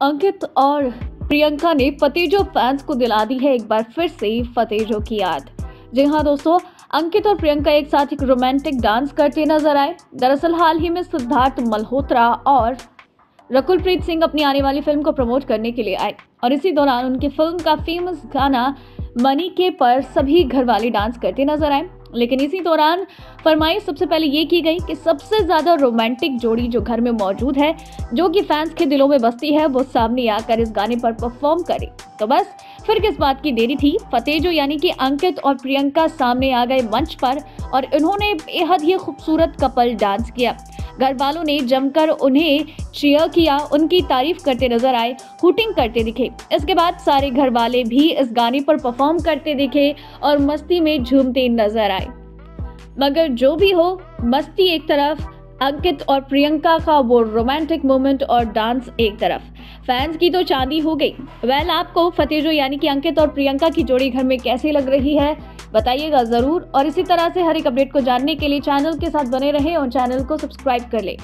अंकित और प्रियंका ने फतेजो फैंस को दिला दी है एक बार फिर से फतेजो की याद। जी हाँ दोस्तों, अंकित और प्रियंका एक साथ एक रोमांटिक डांस करते नज़र आए। दरअसल हाल ही में सिद्धार्थ मल्होत्रा और रकुलप्रीत सिंह अपनी आने वाली फ़िल्म को प्रमोट करने के लिए आए। और इसी दौरान उनकी फ़िल्म का फ़ेमस गाना मनी के पर सभी घर वाले डांस करते नज़र आए। लेकिन इसी दौरान फरमाइश सबसे पहले ये की गई कि सबसे ज़्यादा रोमांटिक जोड़ी जो घर में मौजूद है, जो कि फैंस के दिलों में बसती है, वो सामने आकर इस गाने पर परफॉर्म करे। तो बस, फिर किस बात की देरी थी? फतेजो यानी कि अंकित और प्रियंका सामने आ गए मंच पर और इन्होंने बेहद ही खूबसूरत कपल डांस किया। घर वालों ने जमकर उन्हें चेयर किया, उनकी तारीफ़ करते नज़र आए हुटिंग करते दिखे। इसके बाद सारे घर वाले भी इस गाने पर परफॉर्म करते दिखे और मस्ती में झूमते नज़र आए। मगर जो भी हो, मस्ती एक तरफ़ अंकित और प्रियंका का वो रोमांटिक मोमेंट और डांस एक तरफ़। फैंस की तो चांदी हो गई। वेल आपको फतेजो यानी कि अंकित और प्रियंका की जोड़ी घर में कैसी लग रही है? बताइएगा ज़रूर। और इसी तरह से हर एक अपडेट को जानने के लिए चैनल के साथ बने रहें और चैनल को सब्सक्राइब कर ले।